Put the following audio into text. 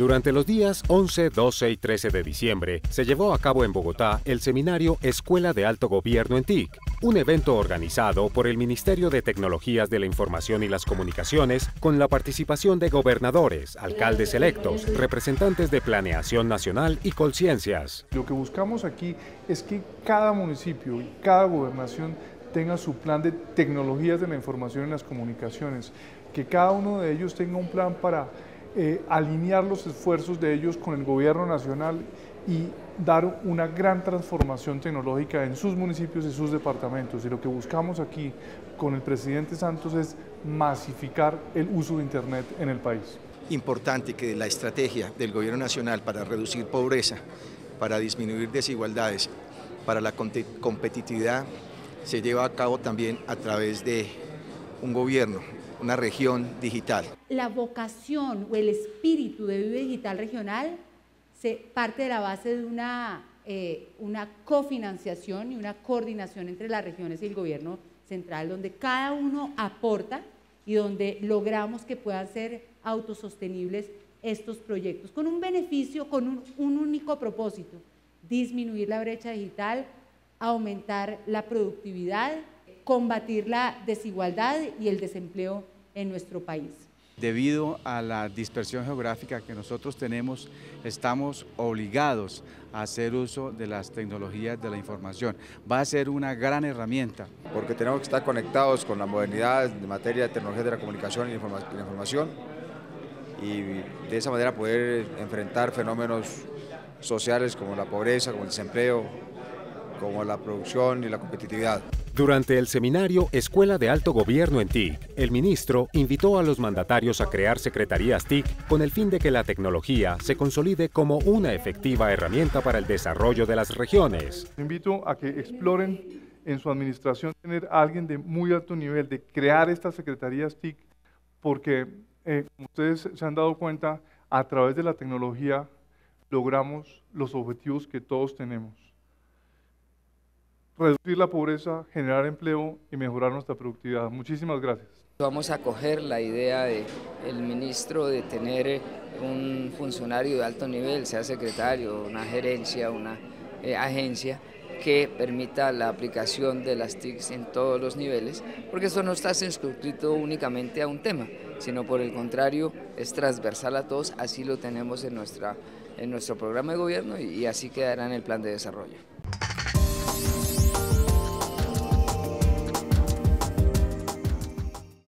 Durante los días 11, 12 y 13 de diciembre se llevó a cabo en Bogotá el seminario Escuela de Alto Gobierno en TIC, un evento organizado por el Ministerio de Tecnologías de la Información y las Comunicaciones con la participación de gobernadores, alcaldes electos, representantes de Planeación Nacional y Colciencias. Lo que buscamos aquí es que cada municipio y cada gobernación tenga su plan de tecnologías de la información y las comunicaciones, que cada uno de ellos tenga un plan para eh, alinear los esfuerzos de ellos con el gobierno nacional y dar una gran transformación tecnológica en sus municipios y sus departamentos. Y lo que buscamos aquí con el presidente Santos es masificar el uso de Internet en el país. Importante que la estrategia del gobierno nacional para reducir pobreza, para disminuir desigualdades, para la competitividad, se lleva a cabo también a través de un gobierno, una región digital. La vocación o el espíritu de Vive Digital Regional se parte de la base de una, eh, una cofinanciación y una coordinación entre las regiones y el gobierno central, donde cada uno aporta y donde logramos que puedan ser autosostenibles estos proyectos, con un beneficio, con un, un único propósito, disminuir la brecha digital, aumentar la productividad, combatir la desigualdad y el desempleo en nuestro país. Debido a la dispersión geográfica que nosotros tenemos, estamos obligados a hacer uso de las tecnologías de la información. Va a ser una gran herramienta. Porque tenemos que estar conectados con la modernidad en materia de tecnología de la comunicación y la información y de esa manera poder enfrentar fenómenos sociales como la pobreza, como el desempleo, como la producción y la competitividad. Durante el seminario Escuela de Alto Gobierno en TIC, el ministro invitó a los mandatarios a crear secretarías TIC con el fin de que la tecnología se consolide como una efectiva herramienta para el desarrollo de las regiones. Invito a que exploren en su administración tener a alguien de muy alto nivel, de crear estas secretarías TIC, porque eh, como ustedes se han dado cuenta, a través de la tecnología logramos los objetivos que todos tenemos reducir la pobreza, generar empleo y mejorar nuestra productividad. Muchísimas gracias. Vamos a coger la idea del el ministro de tener un funcionario de alto nivel, sea secretario, una gerencia, una eh, agencia, que permita la aplicación de las TICs en todos los niveles, porque esto no está circunscrito únicamente a un tema, sino por el contrario es transversal a todos, así lo tenemos en, nuestra, en nuestro programa de gobierno y así quedará en el plan de desarrollo.